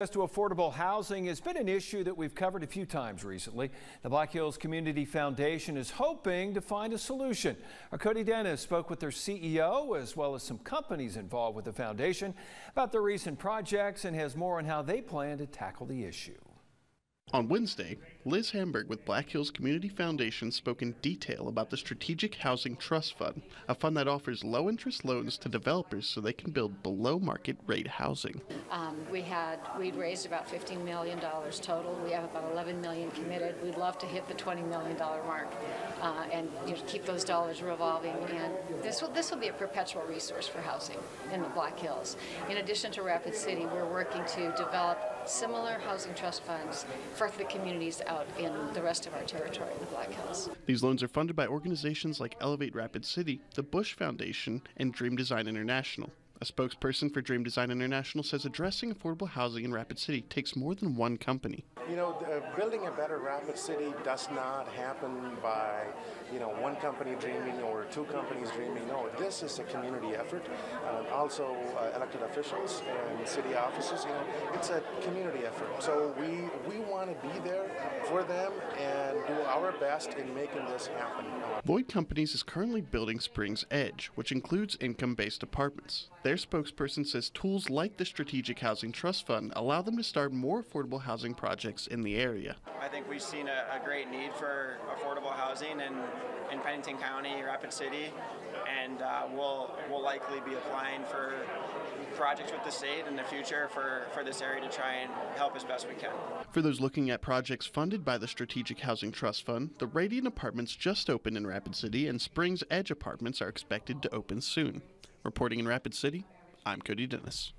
Access to affordable housing has been an issue that we've covered a few times recently. The Black Hills Community Foundation is hoping to find a solution. Our Cody Dennis spoke with their CEO as well as some companies involved with the foundation about their recent projects and has more on how they plan to tackle the issue. On Wednesday, Liz Hamburg with Black Hills Community Foundation spoke in detail about the Strategic Housing Trust Fund, a fund that offers low interest loans to developers so they can build below market rate housing. Um, we had we'd raised about $15 million total. We have about 11 million committed. We'd love to hit the $20 million mark uh, and you know, keep those dollars revolving. And this will this will be a perpetual resource for housing in the Black Hills. In addition to Rapid City, we're working to develop similar housing trust funds for the communities out in the rest of our territory in the Black Hills. These loans are funded by organizations like Elevate Rapid City, the Bush Foundation, and Dream Design International. A spokesperson for Dream Design International says addressing affordable housing in Rapid City takes more than one company. You know, uh, building a better Rapid City does not happen by, you know, one company dreaming or two companies dreaming. No, this is a community effort. Uh, also, uh, elected officials and city offices, you know, it's a community effort. So we, we want to be there for them and do our best in making this happen. Lloyd Companies is currently building Springs Edge, which includes income based apartments. Their spokesperson says tools like the Strategic Housing Trust Fund allow them to start more affordable housing projects in the area. I think we've seen a, a great need for affordable housing in, in Pennington County, Rapid City, and uh, we'll, we'll likely be applying for projects with the state in the future for, for this area to try and help as best we can. For those looking at projects funded by the Strategic Housing Trust Fund, the Radiant Apartments just opened in Rapid City and Springs Edge Apartments are expected to open soon. Reporting in Rapid City, I'm Cody Dennis.